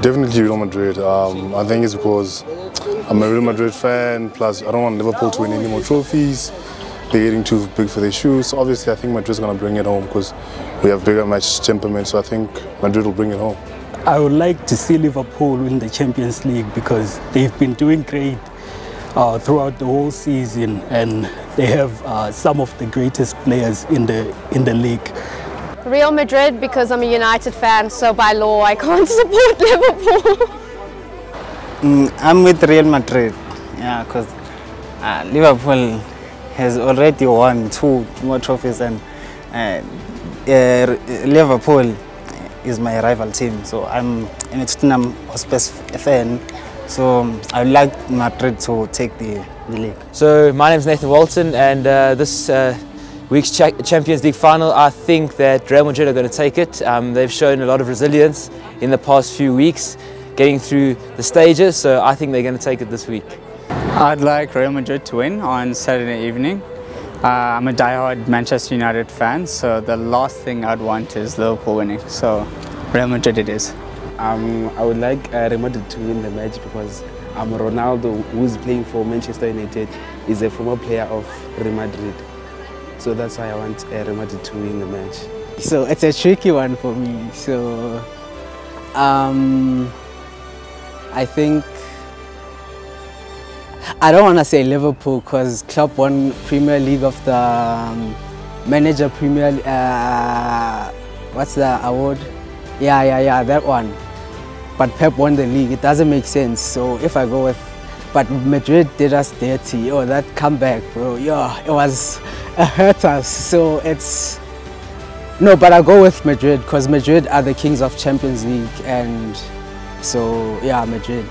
Definitely Real Madrid. Um, I think it's because I'm a Real Madrid fan. Plus, I don't want Liverpool to win any more trophies. They're getting too big for their shoes. So obviously, I think Madrid's going to bring it home because we have bigger match temperament. So I think Madrid will bring it home. I would like to see Liverpool win the Champions League because they've been doing great uh, throughout the whole season, and they have uh, some of the greatest players in the in the league. Real Madrid because I'm a United fan, so by law I can't support Liverpool. Mm, I'm with Real Madrid, yeah, because uh, Liverpool has already won two more trophies, and uh, uh, Liverpool is my rival team. So I'm, I'm a Tottenham Hotspur fan. So I would like Madrid to take the, the league. So my name is Nathan Walton, and uh, this uh, week's cha Champions League final, I think that Real Madrid are going to take it. Um, they've shown a lot of resilience in the past few weeks, getting through the stages. So I think they're going to take it this week. I'd like Real Madrid to win on Saturday evening. Uh, I'm a die-hard Manchester United fan, so the last thing I'd want is Liverpool winning. So Real Madrid it is. Um, I would like uh, Real Madrid to win the match because um, Ronaldo, who's playing for Manchester United, is a former player of Real Madrid. So that's why I want uh, to win the match. So it's a tricky one for me. So um, I think I don't want to say Liverpool because Klopp won Premier League of the um, Manager Premier. Uh, what's the award? Yeah, yeah, yeah, that one. But Pep won the league. It doesn't make sense. So if I go with, but Madrid did us dirty. Oh, that comeback, bro. Yeah, it was it hurt us. So it's no, but I go with Madrid because Madrid are the kings of Champions League, and so yeah, Madrid.